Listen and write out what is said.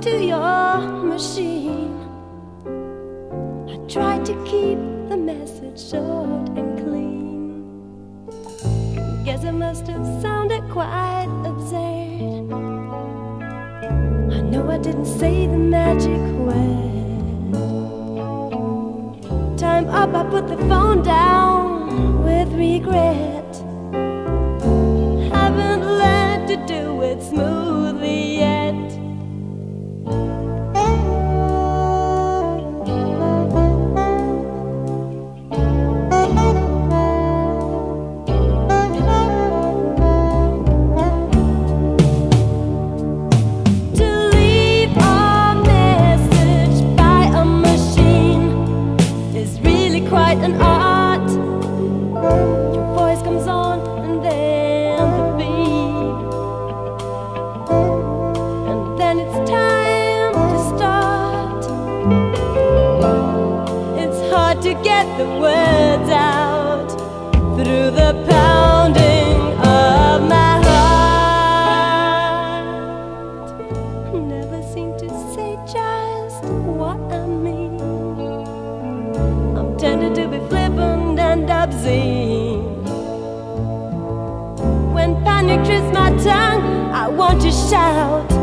to your machine. I tried to keep the message short and clean. Guess it must have sounded quite absurd. I know I didn't say the magic word. Time up, I put the phone down with regret. Quite an art. Your voice comes on and then the beat, and then it's time to start. It's hard to get the words out through the be flippant and obscene. When panic trips my tongue, I want to shout.